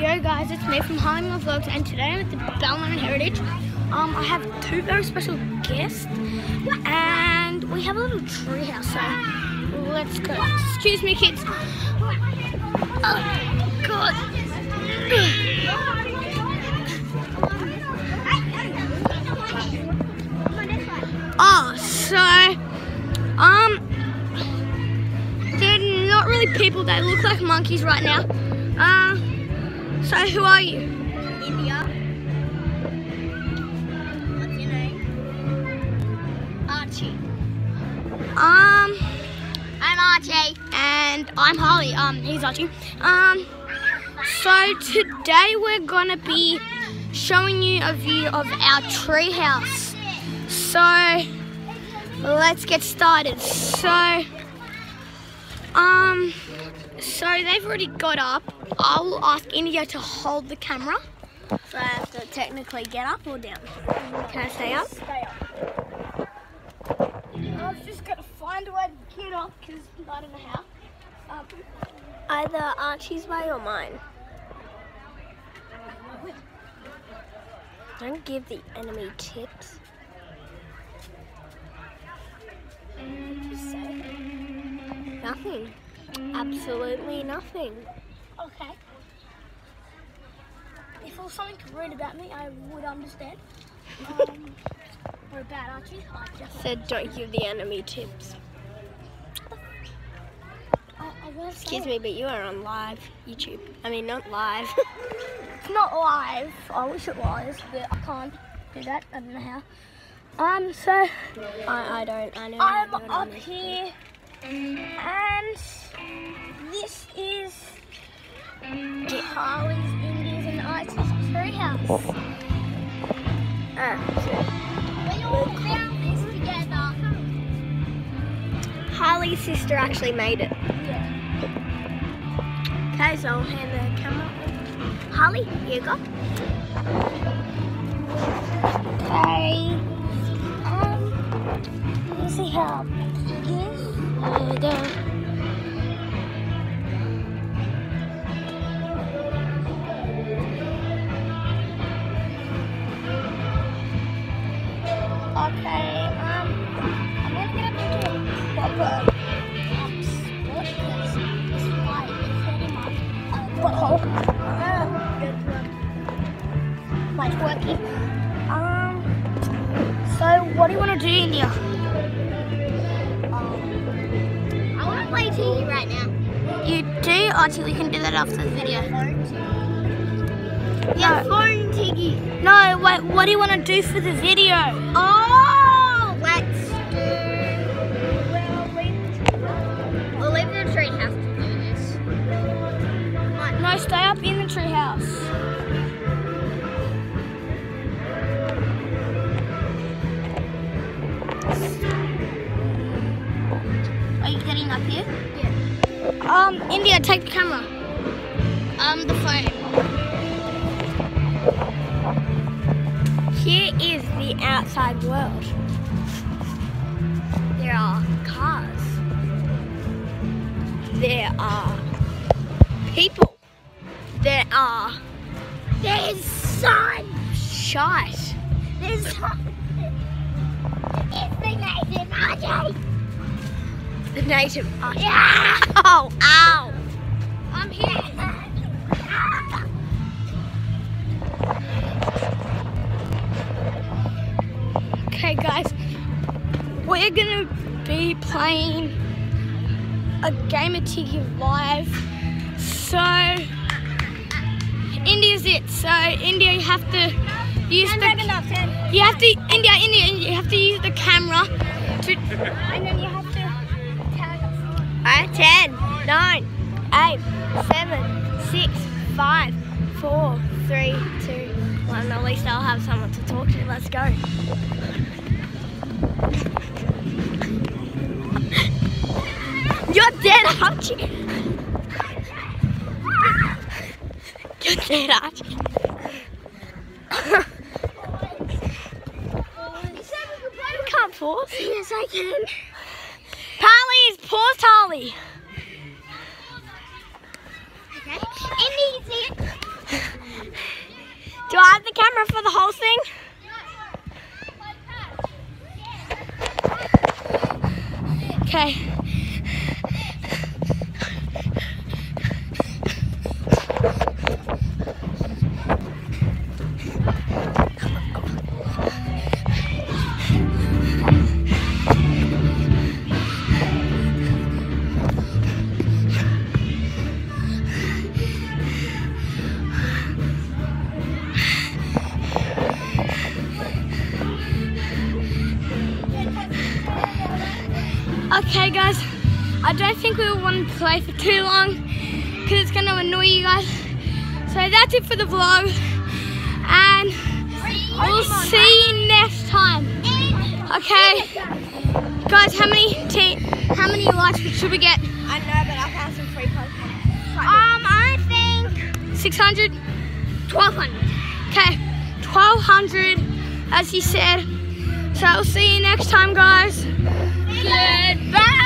Yo guys, it's me from Harlem Vlogs and today I'm at the Balmain Heritage. Um, I have two very special guests and we have a little tree house, so let's go. Excuse me kids. Oh god. Oh, so um they're not really people, they look like monkeys right now. Uh, so who are you? India. What's your name? Archie. Um, I'm Archie. and I'm Harley. Um, he's Archie. Um, so today we're gonna be showing you a view of our tree house. So let's get started. So, um, so they've already got up. I'll ask India to hold the camera. So I have to technically get up or down? Can I stay up? Stay up. I've just got to find a way to get up because I don't know how. Um, Either Archie's way or mine. Don't give the enemy tips. Nothing. Absolutely nothing. okay. If it was something read about me, I would understand. Um, or about Archie, I definitely. Said don't give the enemy tips. I, I Excuse me, but you are on live YouTube. I mean, not live. It's not live. I wish it was, but I can't do that. I don't know how. Um, so I, I don't. I know. I'm up here, Harley's, India's, and Archie's treehouse. Ah, We all found this together. Harley's sister actually made it. Yeah. Okay, so I'll hand the camera. Harley, here you go. Mike's working. Um, so what do you want to do, India? Um, I want to play tiggy right now. You do? Archie, we can do that after the video. Yeah, No. phone tiggy. No, wait, what do you want to do for the video? Oh, let's stay up in the treehouse. Are you getting up here? Yeah. Um, India, take the camera. Um, the phone. Here is the outside world. There are cars. There are people. Are. There's sun. Shite. There's sun. It's the native Archie. The native Archie. Ow! Oh, ow! I'm here. Okay, guys, we're gonna be playing a game of tiggy live. So. So, India, you have to use the. enough. You have to, India, India, you have to use the camera to, and then you have to tag us. Alright, 10, 9, 8, 7, 6, 5, 4, 3, 2, 1. At least I'll have someone to talk to. Let's go. You're dead, aren't you? You're dead, aren't you? pause? Yes, I can. Polly's pause, Polly. Okay. And easy. Do I have the camera for the whole thing? Okay. Indy's guys, I don't think we'll want to play for too long because it's going to annoy you guys. So that's it for the vlog. And we'll see you next time. Okay. Guys, how many how many likes should we get? I know, but I found some free Pokemon. Um, I think 600, 1200. Okay, 1200, as he said. So I'll see you next time, guys. Goodbye.